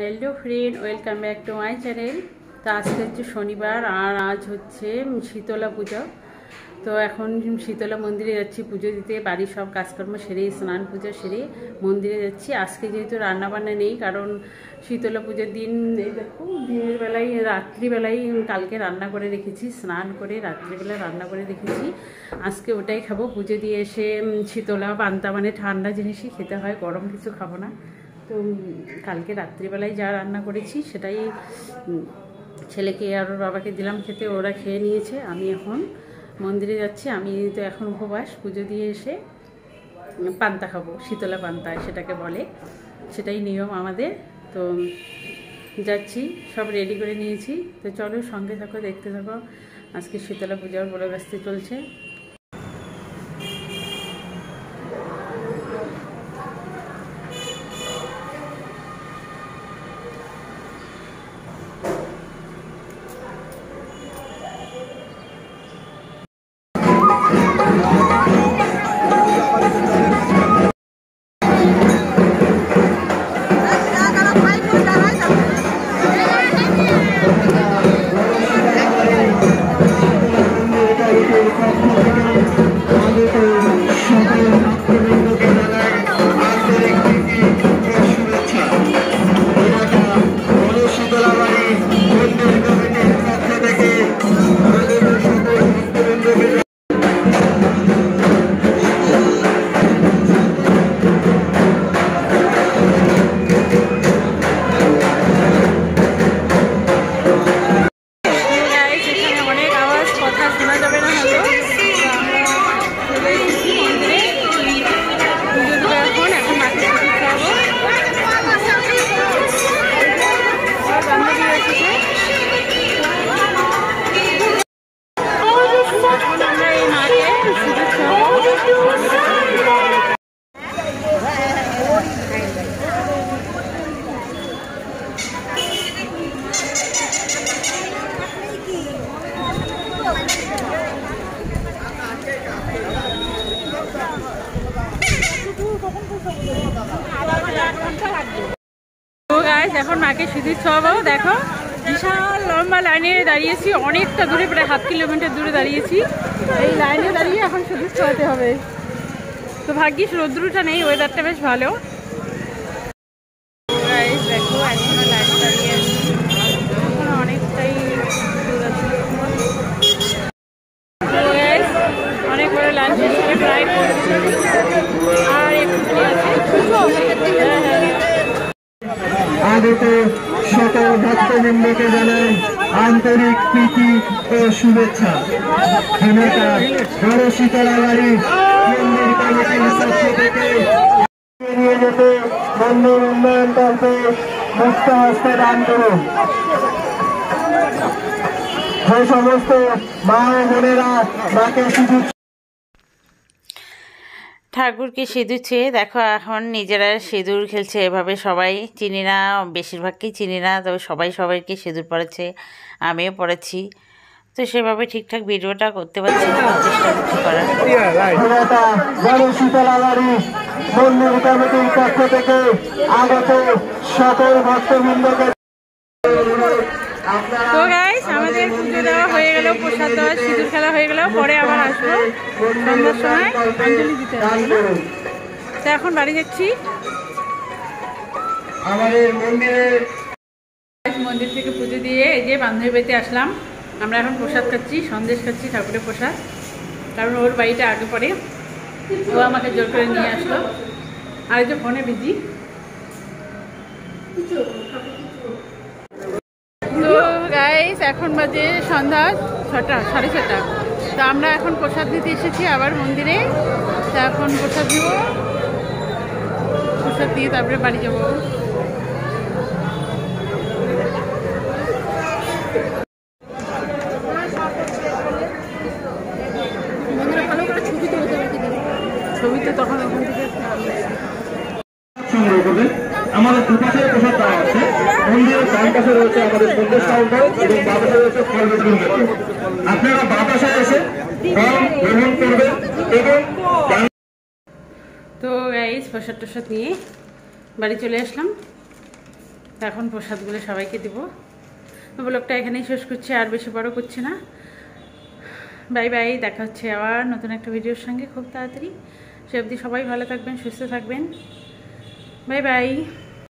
Hello friend welcome back to my channel তো আজকে হচ্ছে শনিবার আর আজ হচ্ছে শীতলা পুজো। তো এখন শীতলা মন্দিরে যাচ্ছি, পুজো দিতে। বাড়ির সব কাজকর্ম সেরে, স্নান পুজো সেরে মন্দিরে যাচ্ছি। আজকে যেহেতু রান্নাবান্না নেই, কারণ শীতলা পুজোর দিন, এই দেখো, দিনের বেলায়, রাত্রিবেলায় কালকে রান্না করে রেখেছি, স্নান করে রাত্রিবেলা রান্না করে রেখেছি। আজকে ওটাই খাব। পুজো দিয়ে এসে শীতলা পান্তা মানে ঠান্ডা জিনিসই খেতে হয়, গরম কিছু খাব না। তো কালকে রাত্রিবেলায় যা রান্না করেছি সেটাই ছেলেকে আর ওর বাবাকে দিলাম খেতে, ওরা খেয়ে নিয়েছে, আমি এখন মন্দিরে যাচ্ছি, আমি তো এখন উপবাস, পুজো দিয়ে এসে পান্তা খাব, শীতলা পান্তা সেটাকে বলে, সেটাই নিয়ম আমাদের, তো যাচ্ছি, সব রেডি করে নিয়েছি, তো চলো সঙ্গে থাকো, দেখতে থাকো, আজকে শীতলা পূজার বড় ব্যস্ত চলছে। এখন মাকে সিঁদুর ছোয়াবো দেখো। বিশাল লম্বা লাইনে দাঁড়িয়েছি, অনেকটা দূরে, প্রায় হাফ কিলোমিটার দূরে দাঁড়িয়েছি। এই লাইনে দাঁড়িয়ে এখন সিঁদুর ছোয়াতে হবে। তো ভাগ্যিস রোদ্রুটা নেই ওয়েদারটা বেশ ভালো দেখো এখনও লাইন দাঁড়িয়ে এখন অনেকটাই অনেক বড় লাঞ্চ শেষ করে প্রায় আর একটু আছে হ্যাঁ হ্যাঁ আগত সকল ভক্তবৃন্দকে জানাই আন্তরিক প্রীতি ও শুভেচ্ছা। মন্দির কমিটির পক্ষ থেকে মন্দির উন্নয়ন মুক্ত হস্তে দান করুন। যে সমস্ত মা ও বোনেরা মাকে সুযোগ ঠাকুরকে সিঁদুর চেয়ে দেখো এখন নিজেরা সিঁদুর খেলছে এভাবে সবাই চিনি না বেশিরভাগকেই চিনি না তবে সবাই সবাইকে সিঁদুর পড়েছে আমিও পড়েছি। তো সেভাবে ঠিকঠাক ভিডিওটা করতে পারছি না চেষ্টা করছি করার। পক্ষ থেকে আগত সকল ভক্তবৃন্দকে তো গাইস আমাদের পুজো দেওয়া হয়ে গেল, প্রসাদ দেওয়া, সিঁদুর খেলা হয়ে গেল, পরে আবার আসব সন্ধ্যার সময়, অঞ্জলি দিতে? তো এখন বাড়ি যাচ্ছি। মন্দির থেকে পুজো দিয়ে এই যে বান্ধবী বাড়িতে আসলাম। আমরা এখন প্রসাদ খাচ্ছি, সন্দেশ খাচ্ছি, ঠাকুরের প্রসাদ। কারণ ওর বাড়িটা আগে পরে। ও আমাকে জোর করে নিয়ে আসলো। আর যে ফোনে বিজি এখন বাজে সন্ধ্যা ছটা, সাড়ে ছটা। তো আমরা এখন প্রসাদ দিতে এসেছি আবার মন্দিরে। তা এখন প্রসাদ দিব। প্রসাদ দিয়ে তারপরে বাড়ি যাব। ছবি তো তখন ওখান থেকে সংগ্রহ করবেন আমাদের দুপাশে প্রসাদ দেওয়া আছে মন্দিরের রয়েছে আমাদের সন্দেশ কাউন্টার এবং রয়েছে আপনারা বাঁ পাশে এসে গ্রহণ করবেন এবং তো গাইস প্রসাদ টসাদ নিয়ে বাড়ি চলে আসলাম। এখন প্রসাদগুলো সবাইকে দেবো। ব্লগটা এখানেই শেষ করছি, আর বেশি বড় করছি না। বাই বাই, দেখা হচ্ছে আবার নতুন একটা ভিডিওর সঙ্গে। খুব তাড়াতাড়ি। সে অবধি সবাই ভালো থাকবেন, সুস্থ থাকবেন। Bye bye.